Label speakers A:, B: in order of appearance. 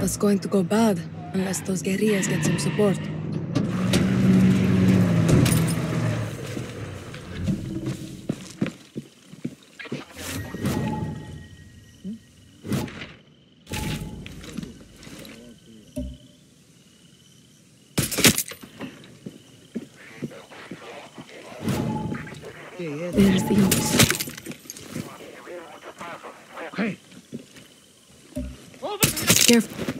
A: That's going to go bad unless those guerrillas get some support. There's the. careful.